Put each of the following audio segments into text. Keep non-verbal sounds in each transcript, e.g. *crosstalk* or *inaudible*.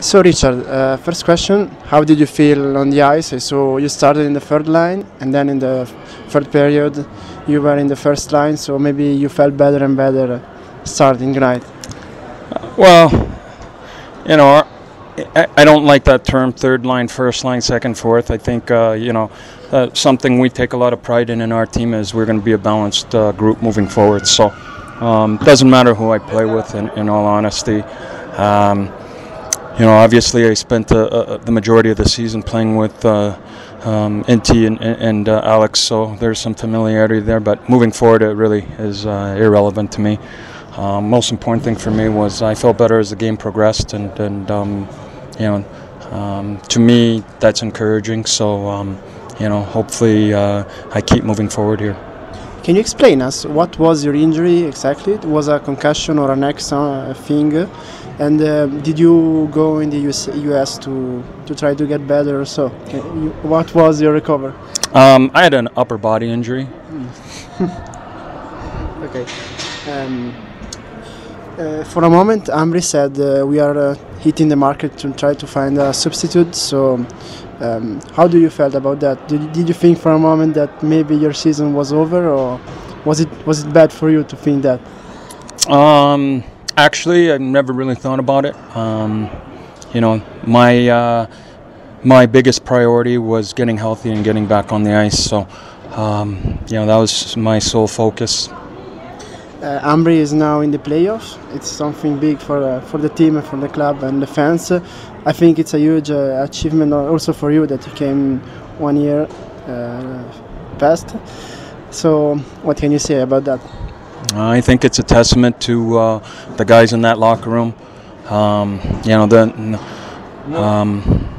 So, Richard, uh, first question How did you feel on the ice? So, you started in the third line, and then in the third period, you were in the first line, so maybe you felt better and better starting, right? Well, you know, I, I don't like that term third line, first line, second, fourth. I think, uh, you know, uh, something we take a lot of pride in in our team is we're going to be a balanced uh, group moving forward. So, um, doesn't matter who I play with, in, in all honesty. Um, you know, obviously, I spent uh, uh, the majority of the season playing with uh, um, Inti and, and uh, Alex, so there's some familiarity there. But moving forward, it really is uh, irrelevant to me. Um, most important thing for me was I felt better as the game progressed, and, and um, you know, um, to me, that's encouraging. So, um, you know, hopefully, uh, I keep moving forward here. Can you explain us what was your injury exactly? It was a concussion or an neck uh, thing? And uh, did you go in the US, US, to, to try to get better or so? You, what was your recovery? Um, I had an upper body injury. *laughs* okay. Um, uh, for a moment, Ambrì said uh, we are uh, hitting the market to try to find a substitute. So, um, how do you felt about that? Did, did you think for a moment that maybe your season was over, or was it was it bad for you to think that? Um, actually, I've never really thought about it. Um, you know, my uh, my biggest priority was getting healthy and getting back on the ice. So, um, you know, that was my sole focus. Uh, Ambrì is now in the playoffs. It's something big for uh, for the team and for the club and the fans. I think it's a huge uh, achievement also for you that you came one year uh, past. So, what can you say about that? I think it's a testament to uh, the guys in that locker room. Um, you know the. Um,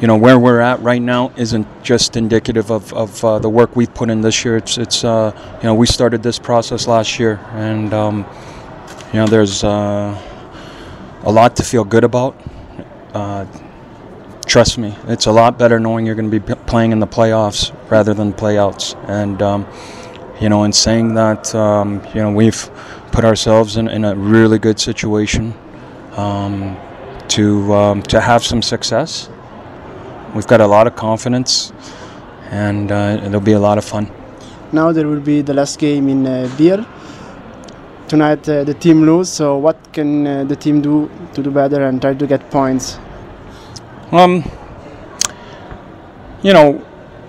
you know where we're at right now isn't just indicative of, of uh, the work we've put in this year. It's it's uh, you know we started this process last year, and um, you know there's uh, a lot to feel good about. Uh, trust me, it's a lot better knowing you're going to be p- playing in the playoffs rather than playouts. And um, you know, in saying that, um, you know we've put ourselves in, in a really good situation um, to um, to have some success. We've got a lot of confidence, and uh, it'll be a lot of fun. Now there will be the last game in uh, Beer. Tonight uh, the team lose, so what can uh, the team do to do better and try to get points? Um, you know,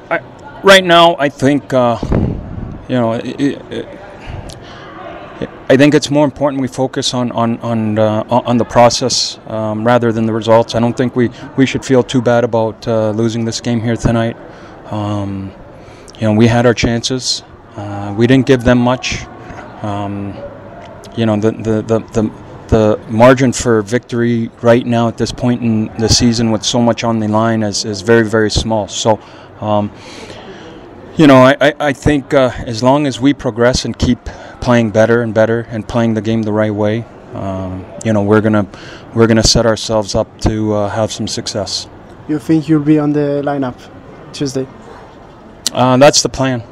I, right now I think, uh, you know, it, it, I think it's more important we focus on on on, uh, on the process um, rather than the results. I don't think we, we should feel too bad about uh, losing this game here tonight. Um, you know, we had our chances. Uh, we didn't give them much. Um, you know, the the, the the the margin for victory right now at this point in the season with so much on the line is, is very very small. So. You know, I, I, I think uh, as long as we progress and keep playing better and better and playing the game the right way, um, you know, we're gonna we're gonna set ourselves up to uh, have some success. You think you'll be on the lineup Tuesday? Uh, that's the plan.